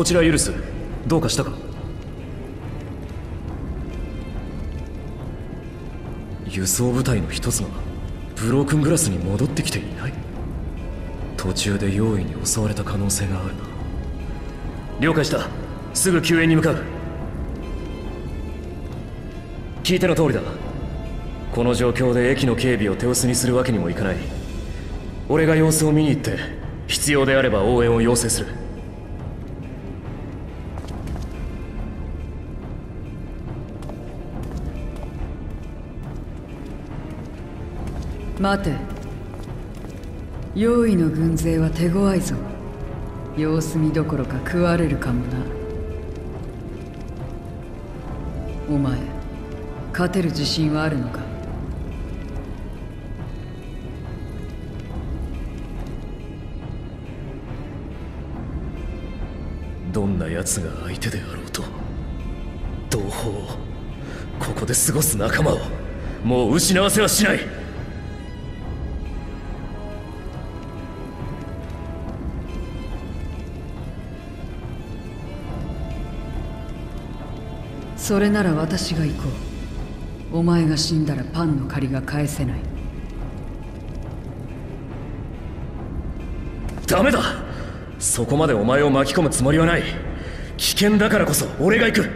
こちらユルスどうかしたか？輸送部隊の一つがブロークングラスに戻ってきていない？途中で容易に襲われた可能性があるな。了解した。すぐ救援に向かう。聞いての通りだ。この状況で駅の警備を手薄にするわけにもいかない。俺が様子を見に行って必要であれば応援を要請する。待て。用意の軍勢は手強いぞ。様子見どころか食われるかもな。お前勝てる自信はあるのか？どんな奴が相手であろうと同胞をここで過ごす仲間をもう失わせはしない。それなら私が行こう。お前が死んだらパンの借りが返せない。ダメだ。そこまでお前を巻き込むつもりはない。危険だからこそ俺が行く。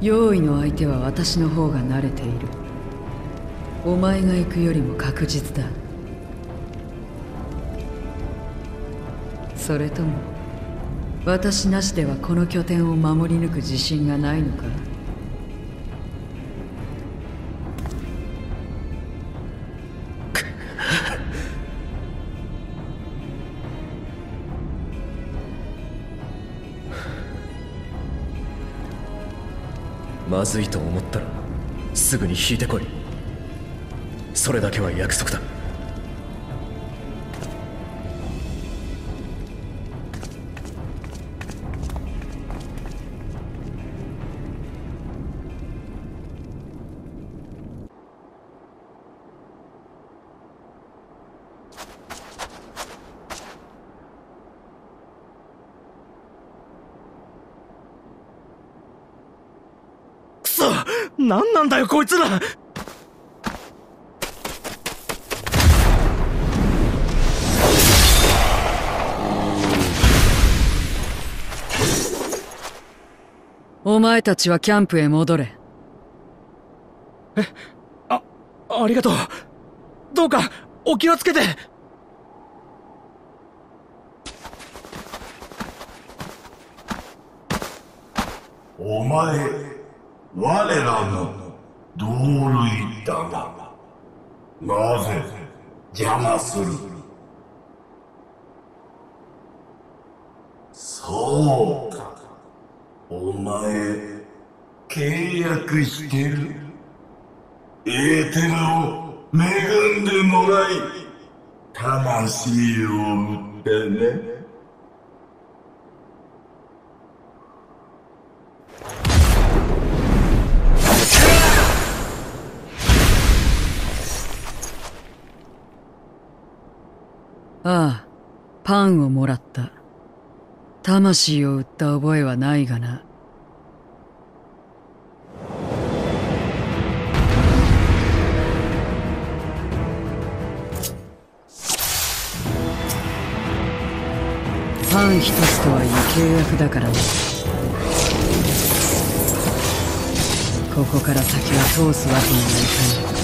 用意の相手は私の方が慣れている。お前が行くよりも確実だ。それとも私なしではこの拠点を守り抜く自信がないのか？まずいと思ったらすぐに引いてこい。それだけは約束だ。何なんだよこいつら。お前たちはキャンプへ戻れ。あありがとう。どうかお気をつけて。お前、我らの同類だが、なぜ邪魔する？そうか。お前、契約してる。エーテルを恵んでもらい、魂を売ってね。パンをもらった。魂を売った覚えはないがな。パン一つとはいえ契約だからね。ここから先は通すわけにはいかない。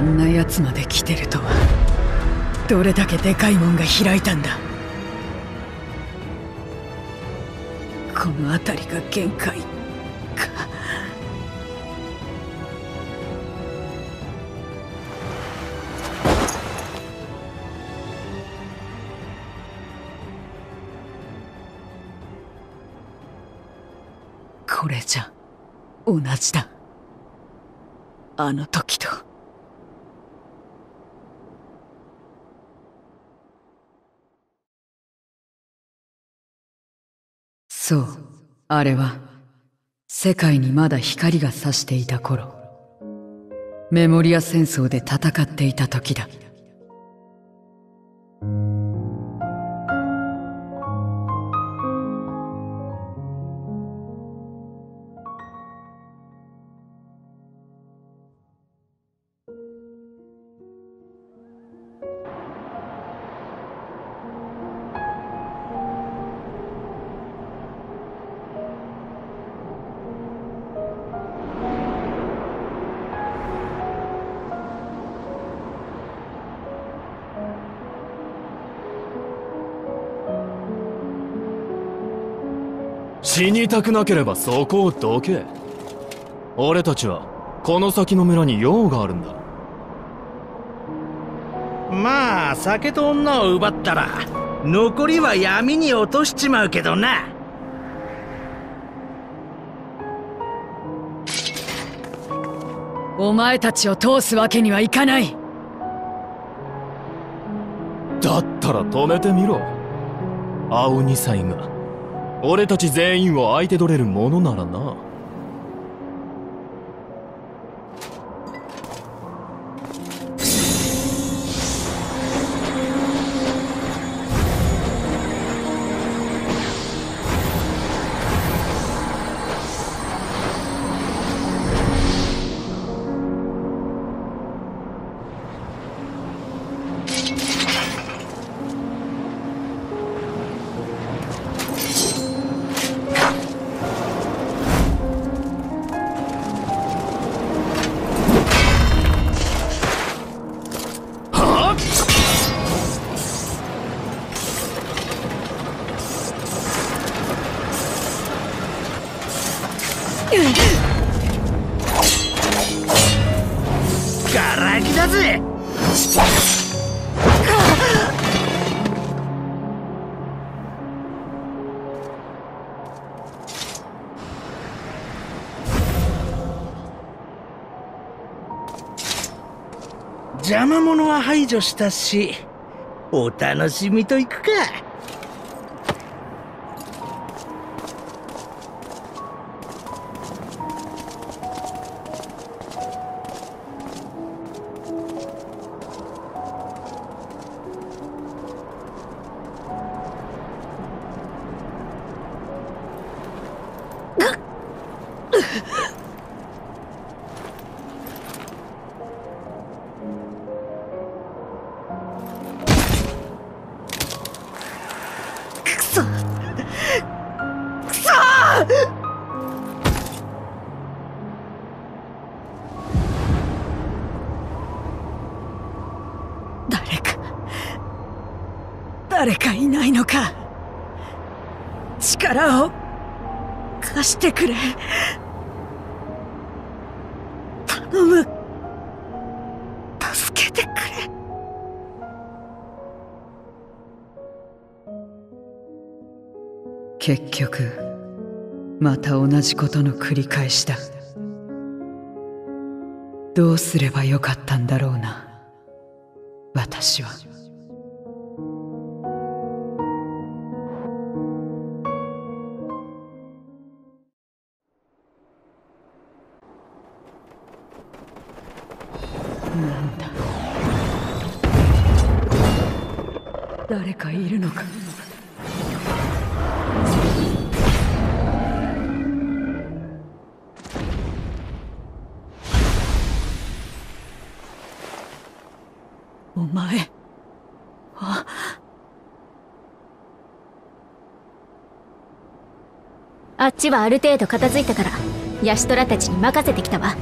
あんなやつまで来てるとは。どれだけでかいもんが開いたんだ。この辺りが限界か。これじゃ同じだ。あの時とそうあれは世界にまだ光が差していた頃。メモリア戦争で戦っていた時だ。死にたくなければそこをどけ。俺たちはこの先の村に用があるんだ。まあ酒と女を奪ったら残りは闇に落としちまうけどな。お前たちを通すわけにはいかない。だったら止めてみろ。青二歳が俺たち全員を相手取れるものならな。ガラ空だぜ邪魔者は排除したしお楽しみといくか。を貸してくれ。頼む。助けてくれ。結局また同じことの繰り返しだ。どうすればよかったんだろうな私は。なんだ。誰かいるのか。お前。あ。あっちはある程度片付いたからヤシトラたちに任せてきたわ。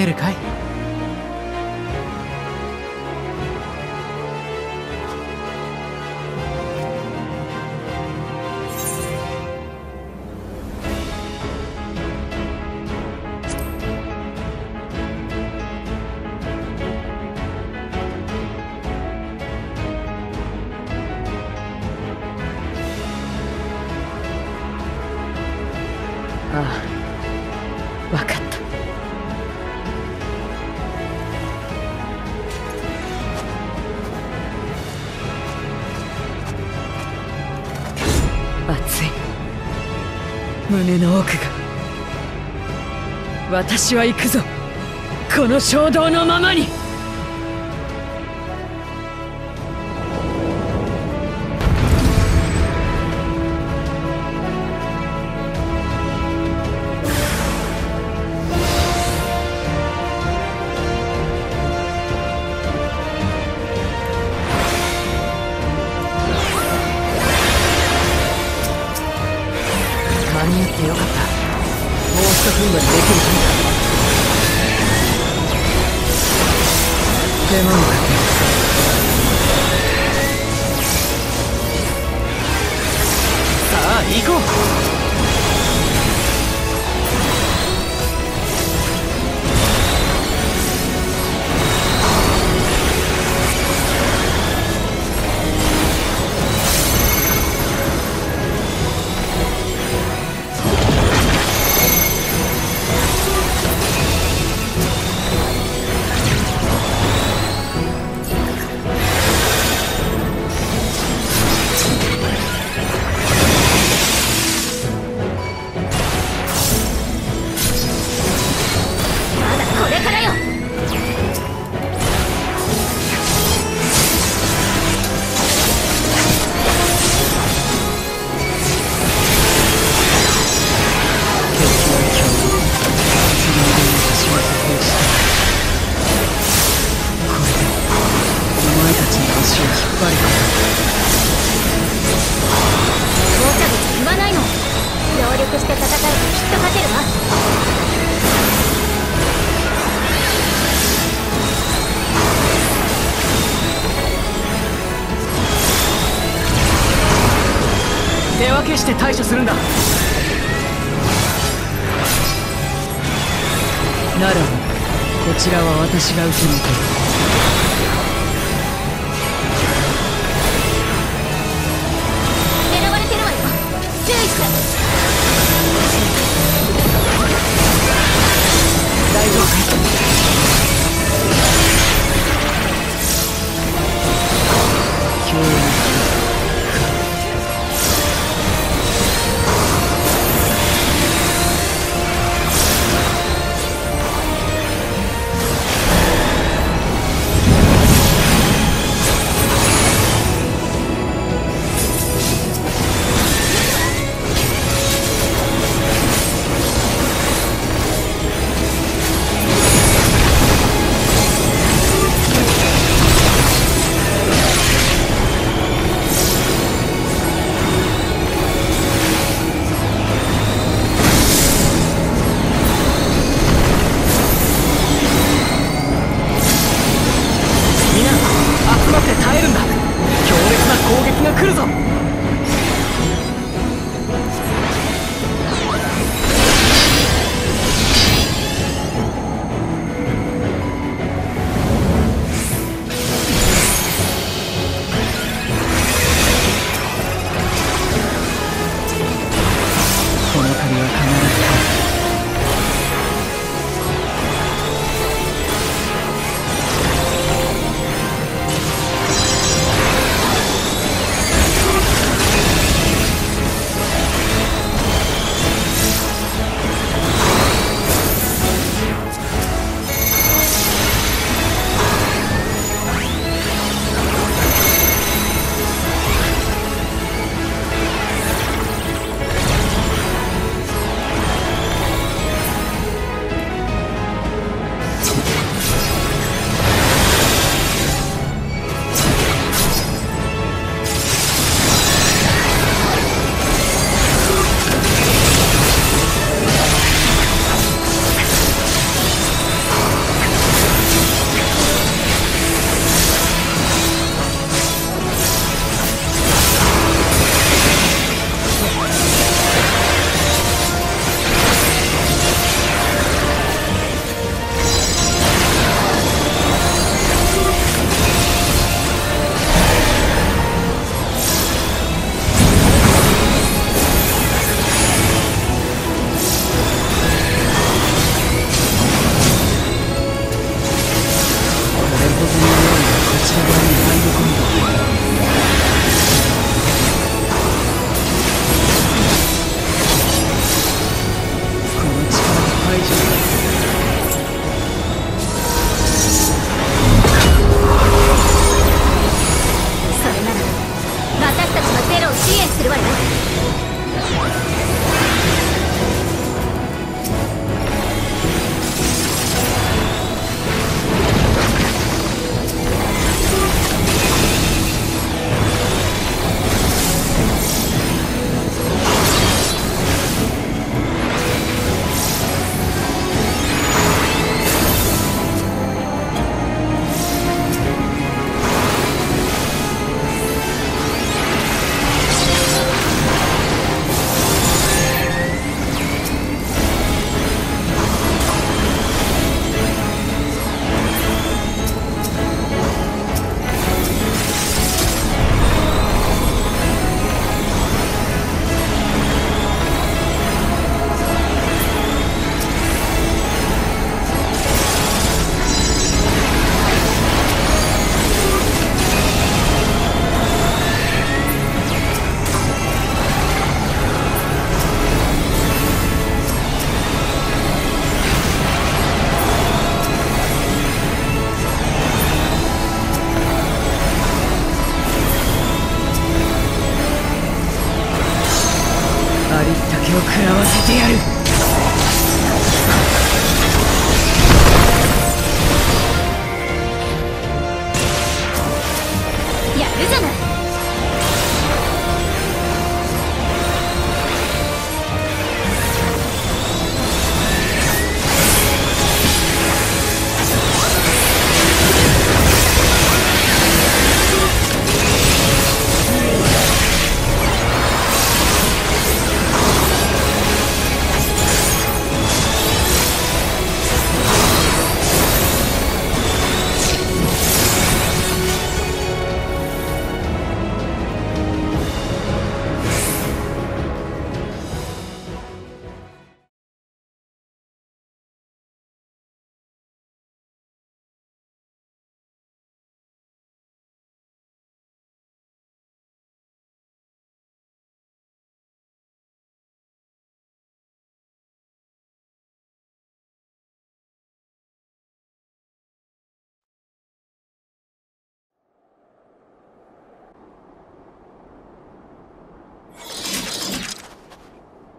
てるかい？胸の奥が。私は行くぞ。この衝動のままに。に合ってよかった。もう一踏ん張りできるか手間もかけるさあ行こう。ちらは私が受け持てる。狙われてるわよ。注意して。大丈夫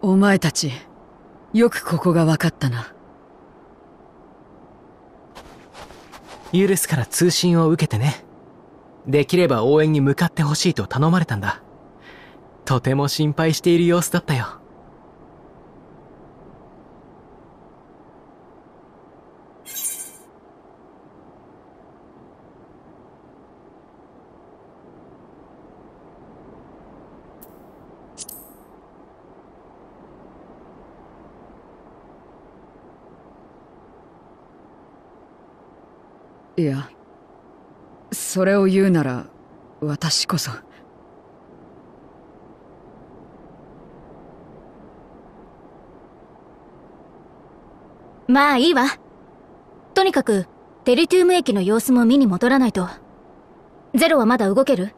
お前たちよくここが分かったな。ユルスから通信を受けてね。できれば応援に向かってほしいと頼まれたんだ。とても心配している様子だったよ。いやそれを言うなら私こそ。まあいいわ。とにかくテリトゥーム駅の様子も見に戻らないと。ゼロはまだ動ける？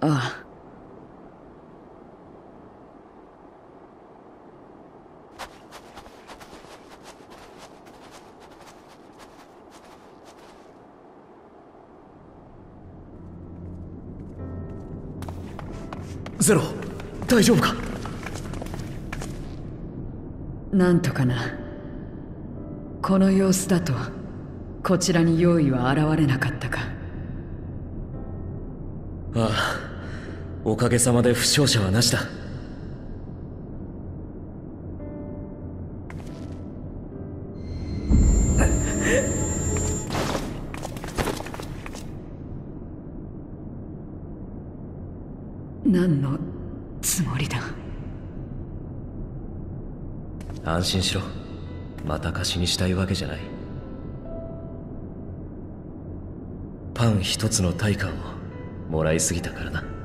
ああゼロ。大丈夫か？なんとかな。この様子だとこちらに用意は現れなかったか。ああ。おかげさまで負傷者はなしだ安心しろ。また貸しにしたいわけじゃない。パン一つの対価をもらいすぎたからな。